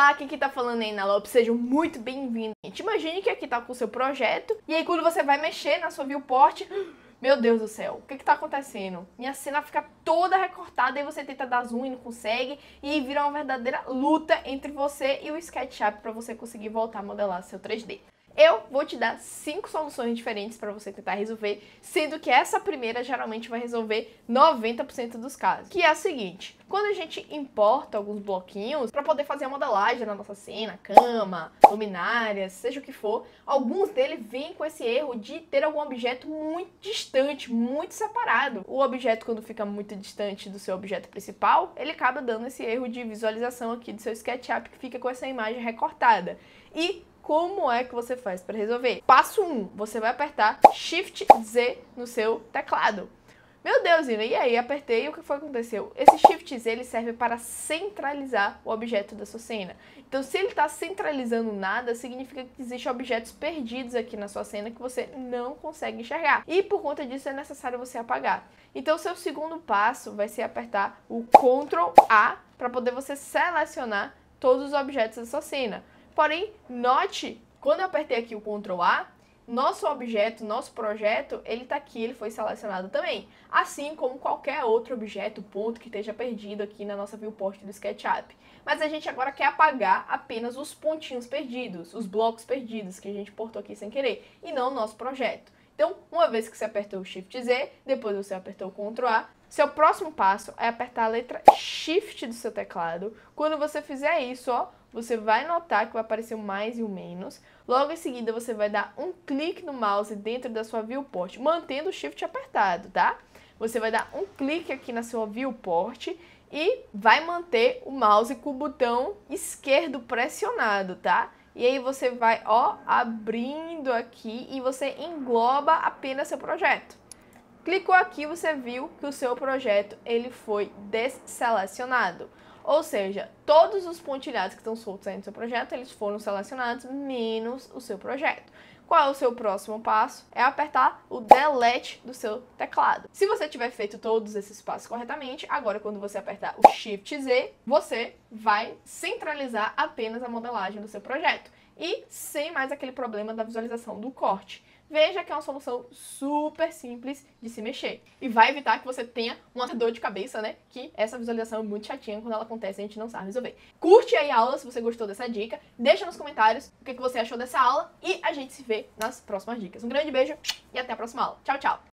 Olá, quem que tá falando aí na Lop, sejam muito bem-vindos. Imagine que aqui tá com o seu projeto, e aí quando você vai mexer na sua viewport, meu Deus do céu, o que que tá acontecendo? Minha cena fica toda recortada, e você tenta dar zoom e não consegue, e aí vira uma verdadeira luta entre você e o SketchUp para você conseguir voltar a modelar seu 3D. Eu vou te dar cinco soluções diferentes para você tentar resolver, sendo que essa primeira geralmente vai resolver 90% dos casos. Que é a seguinte: quando a gente importa alguns bloquinhos para poder fazer a modelagem na nossa cena, cama, luminárias, seja o que for, alguns deles vêm com esse erro de ter algum objeto muito distante, muito separado. O objeto, quando fica muito distante do seu objeto principal, ele acaba dando esse erro de visualização aqui do seu SketchUp que fica com essa imagem recortada. E como é que você faz para resolver? Passo 1, um, você vai apertar Shift Z no seu teclado. Meu Deus, Ina, e aí? Apertei e o que foi que aconteceu? Esse Shift Z ele serve para centralizar o objeto da sua cena. Então, se ele está centralizando nada, significa que existem objetos perdidos aqui na sua cena que você não consegue enxergar. E por conta disso é necessário você apagar. Então, seu segundo passo vai ser apertar o Ctrl A para poder você selecionar todos os objetos da sua cena. Porém, note, quando eu apertei aqui o Ctrl A, nosso objeto, nosso projeto, ele está aqui, ele foi selecionado também. Assim como qualquer outro objeto, ponto que esteja perdido aqui na nossa viewport do SketchUp. Mas a gente agora quer apagar apenas os pontinhos perdidos, os blocos perdidos que a gente portou aqui sem querer, e não o nosso projeto. Então, uma vez que você apertou o Shift Z, depois você apertou o Ctrl A, seu próximo passo é apertar a letra Shift do seu teclado. Quando você fizer isso, ó, você vai notar que vai aparecer o mais e o menos. Logo em seguida, você vai dar um clique no mouse dentro da sua viewport, mantendo o Shift apertado, tá? Você vai dar um clique aqui na sua viewport e vai manter o mouse com o botão esquerdo pressionado, tá? E aí você vai, ó, abrindo aqui e você engloba apenas seu projeto. Clicou aqui, você viu que o seu projeto ele foi desselecionado. Ou seja, todos os pontilhados que estão soltos aí no seu projeto, eles foram selecionados, menos o seu projeto. Qual é o seu próximo passo? É apertar o delete do seu teclado. Se você tiver feito todos esses passos corretamente, agora quando você apertar o Shift Z, você vai centralizar apenas a modelagem do seu projeto e sem mais aquele problema da visualização do corte. Veja que é uma solução super simples de se mexer. E vai evitar que você tenha uma dor de cabeça, né? Que essa visualização é muito chatinha quando ela acontece e a gente não sabe resolver. Curte aí a aula se você gostou dessa dica. Deixa nos comentários o que você achou dessa aula. E a gente se vê nas próximas dicas. Um grande beijo e até a próxima aula. Tchau, tchau!